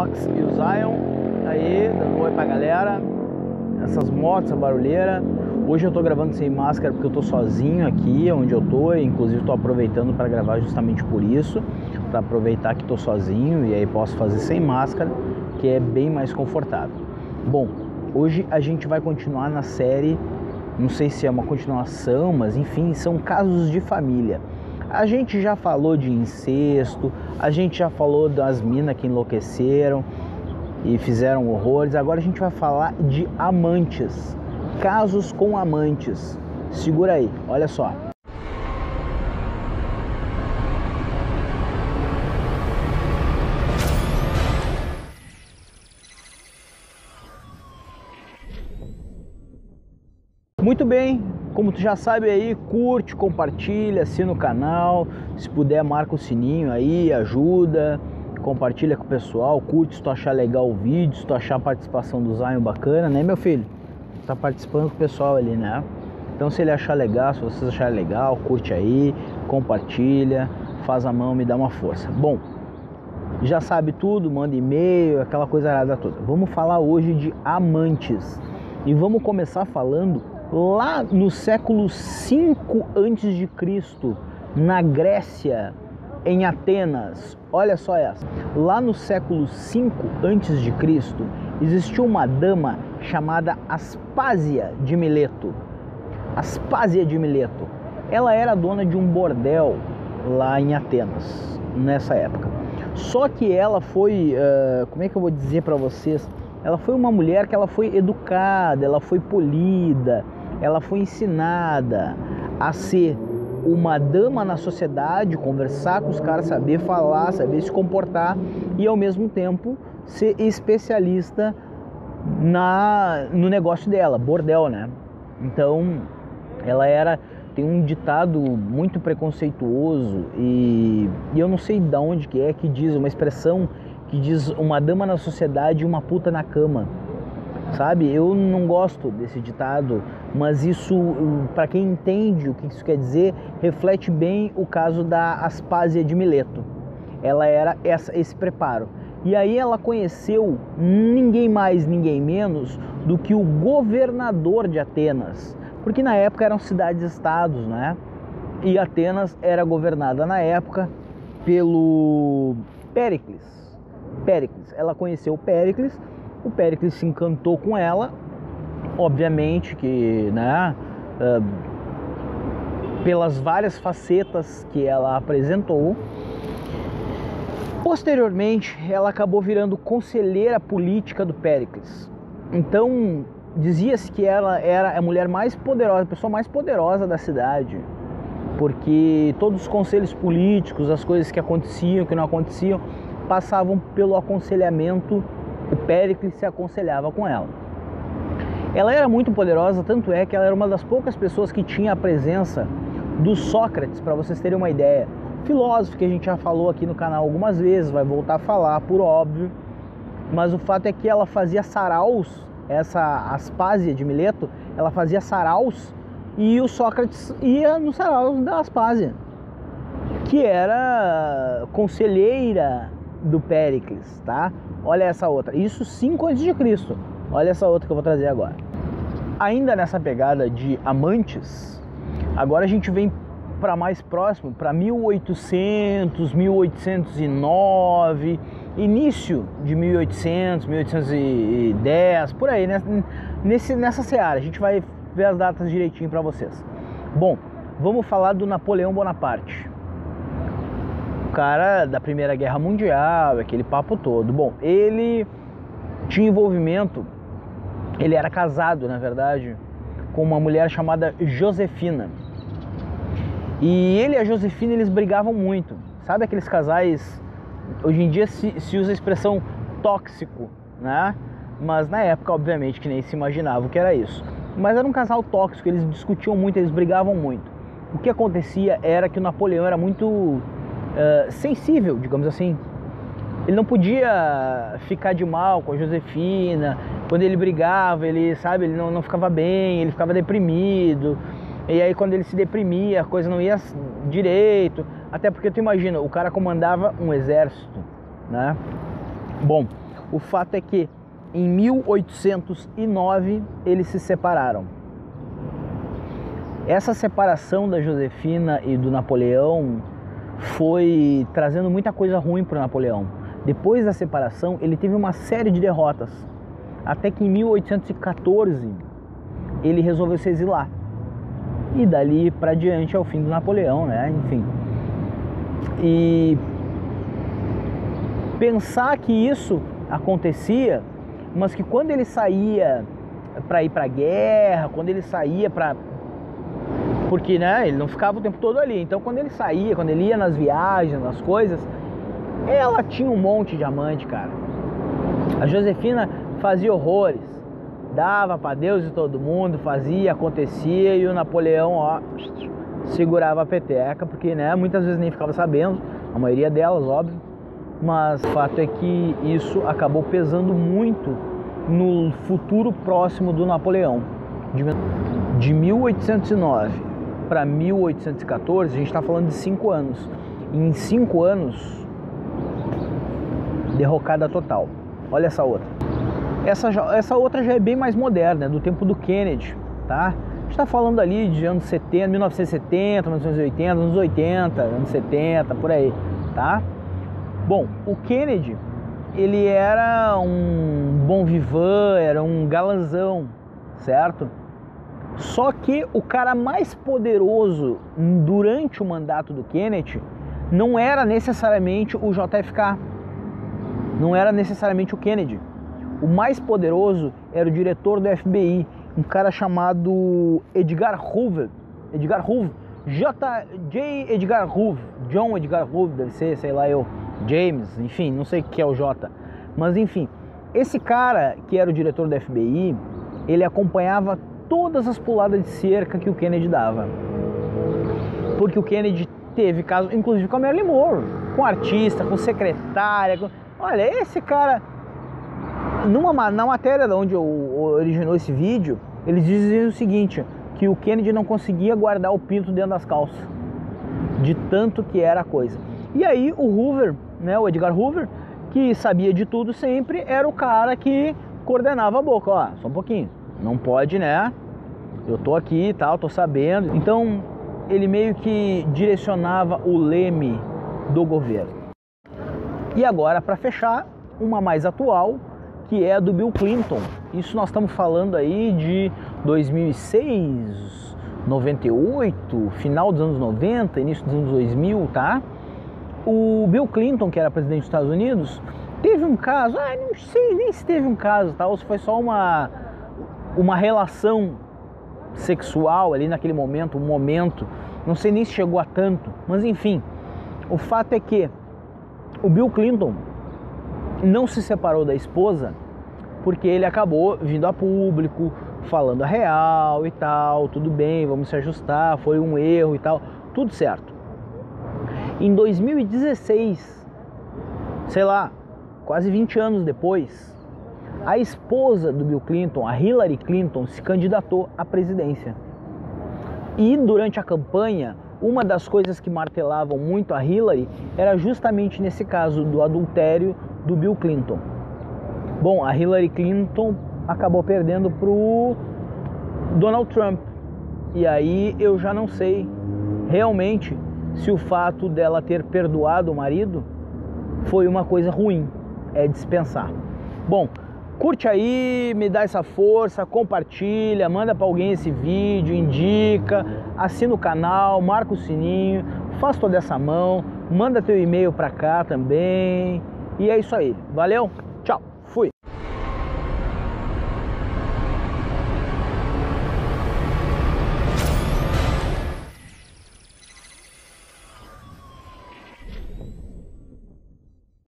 Nox e o Zion. Aí, dando um oi pra galera. Essas motos, a barulheira. Hoje eu tô gravando sem máscara porque eu tô sozinho aqui onde eu tô, inclusive tô aproveitando para gravar justamente por isso, para aproveitar que tô sozinho e aí posso fazer sem máscara, que é bem mais confortável. Bom, hoje a gente vai continuar na série, não sei se é uma continuação, mas enfim, são casos de família. A gente já falou de incesto, a gente já falou das minas que enlouqueceram e fizeram horrores. Agora a gente vai falar de amantes, casos com amantes. Segura aí, olha só. Muito bem, como tu já sabe aí, curte, compartilha, assina o canal, se puder marca o sininho aí, ajuda, compartilha com o pessoal, curte se tu achar legal o vídeo, se tu achar a participação do Zion bacana, né meu filho? Tá participando com o pessoal ali, né? Então se ele achar legal, se vocês acharem legal, curte aí, compartilha, faz a mão, me dá uma força. Bom, já sabe tudo, manda e-mail, aquela coisa errada toda. Vamos falar hoje de amantes. E vamos começar falando lá no século 5 antes de Cristo, na Grécia, em Atenas. Olha só essa. Lá no século 5 antes de Cristo, existiu uma dama chamada Aspásia de Mileto. Aspásia de Mileto. Ela era dona de um bordel lá em Atenas nessa época. Só que ela foi, uh, como é que eu vou dizer para vocês? Ela foi uma mulher que ela foi educada, ela foi polida, ela foi ensinada a ser uma dama na sociedade, conversar com os caras, saber falar, saber se comportar e ao mesmo tempo ser especialista na no negócio dela, bordel, né? Então, ela era tem um ditado muito preconceituoso e, e eu não sei de onde que é que diz uma expressão que diz uma dama na sociedade e uma puta na cama sabe? Eu não gosto desse ditado, mas isso, para quem entende o que isso quer dizer, reflete bem o caso da Aspásia de Mileto. Ela era essa, esse preparo. E aí ela conheceu ninguém mais, ninguém menos do que o governador de Atenas, porque na época eram cidades-estados, né? E Atenas era governada na época pelo Péricles. Péricles. Ela conheceu Péricles o Péricles se encantou com ela, obviamente que, né, pelas várias facetas que ela apresentou. Posteriormente, ela acabou virando conselheira política do Péricles. Então, dizia-se que ela era a mulher mais poderosa, a pessoa mais poderosa da cidade, porque todos os conselhos políticos, as coisas que aconteciam, que não aconteciam, passavam pelo aconselhamento o Péricles se aconselhava com ela. Ela era muito poderosa, tanto é que ela era uma das poucas pessoas que tinha a presença do Sócrates, para vocês terem uma ideia. Filósofo que a gente já falou aqui no canal algumas vezes, vai voltar a falar, por óbvio. Mas o fato é que ela fazia saraus, essa Aspásia de Mileto, ela fazia saraus e o Sócrates ia no saraus da Aspásia, que era conselheira do Péricles, tá? Olha essa outra. Isso 5 a.C. Olha essa outra que eu vou trazer agora. Ainda nessa pegada de amantes, agora a gente vem para mais próximo, para 1800, 1809, início de 1800, 1810, por aí, né? Nesse, nessa seara. A gente vai ver as datas direitinho para vocês. Bom, vamos falar do Napoleão Bonaparte cara da Primeira Guerra Mundial, aquele papo todo. Bom, ele tinha envolvimento, ele era casado, na verdade, com uma mulher chamada Josefina. E ele e a Josefina, eles brigavam muito. Sabe aqueles casais, hoje em dia se, se usa a expressão tóxico, né? Mas na época, obviamente, que nem se imaginava que era isso. Mas era um casal tóxico, eles discutiam muito, eles brigavam muito. O que acontecia era que o Napoleão era muito uh, sensível, digamos assim. Ele não podia ficar de mal com a Josefina. Quando ele brigava, ele, sabe, ele não, não ficava bem, ele ficava deprimido. E aí quando ele se deprimia, a coisa não ia direito. Até porque tu imagina, o cara comandava um exército, né? Bom, O fato é que em 1809 eles se separaram. Essa separação da Josefina e do Napoleão foi trazendo muita coisa ruim para Napoleão. Depois da separação, ele teve uma série de derrotas, até que em 1814 ele resolveu se exilar. E dali para diante é o fim do Napoleão, né? Enfim. E pensar que isso acontecia, mas que quando ele saía para ir para a guerra, quando ele saía para porque né, ele não ficava o tempo todo ali. Então quando ele saía, quando ele ia nas viagens, nas coisas, ela tinha um monte de amante, cara. A Josefina fazia horrores, dava para Deus e todo mundo, fazia, acontecia e o Napoleão, ó, segurava a peteca, porque né, muitas vezes nem ficava sabendo, a maioria delas, óbvio. Mas o fato é que isso acabou pesando muito no futuro próximo do Napoleão. De 1809 para 1814, a gente está falando de cinco anos. E em cinco anos, derrocada total. Olha essa outra. Essa, essa outra já é bem mais moderna, é do tempo do Kennedy, tá? A gente está falando ali de anos 70, 1970, 1980, anos 80, anos 70, por aí, tá? Bom, o Kennedy, ele era um bom vivan, era um galanzão, certo? Só que o cara mais poderoso durante o mandato do Kennedy não era necessariamente o JFK, não era necessariamente o Kennedy. O mais poderoso era o diretor do FBI, um cara chamado Edgar Hoover. Edgar Hoover, J. J. Edgar Hoover, John Edgar Hoover, deve ser, sei lá eu, James, enfim, não sei o que é o J. Mas enfim, esse cara que era o diretor do FBI, ele acompanhava todas as puladas de cerca que o Kennedy dava. Porque o Kennedy teve casos, inclusive com a Marilyn Monroe, com artista, com secretária. Com... Olha, esse cara, numa, na matéria de onde originou esse vídeo, eles diziam o seguinte: que o Kennedy não conseguia guardar o pinto dentro das calças, de tanto que era a coisa. E aí o Hoover, né, o Edgar Hoover, que sabia de tudo sempre, era o cara que coordenava a boca. Ó, só um pouquinho, não pode, né? Eu tô aqui e tal, tô sabendo. Então ele meio que direcionava o leme do governo. E agora, para fechar, uma mais atual, que é a do Bill Clinton. Isso nós estamos falando aí de 2006, 98, final dos anos 90, início dos anos 2000, tá? O Bill Clinton, que era presidente dos Estados Unidos, teve um caso, ah, não sei nem se teve um caso, tá? Ou se foi só uma, uma relação sexual ali naquele momento, um momento, não sei nem se chegou a tanto, mas enfim, o fato é que o Bill Clinton não se separou da esposa porque ele acabou vindo a público, falando a real e tal, tudo bem, vamos se ajustar, foi um erro e tal, tudo certo. Em 2016, sei lá, quase 20 anos depois, a esposa do Bill Clinton, a Hillary Clinton, se candidatou à presidência. E durante a campanha, uma das coisas que martelavam muito a Hillary era justamente nesse caso do adultério do Bill Clinton. Bom, a Hillary Clinton acabou perdendo para o Donald Trump. E aí eu já não sei realmente se o fato dela ter perdoado o marido foi uma coisa ruim. É dispensar. Bom, Curte aí, me dá essa força, compartilha, manda para alguém esse vídeo, indica, assina o canal, marca o sininho, faz toda essa mão, manda teu e-mail para cá também. E é isso aí. Valeu?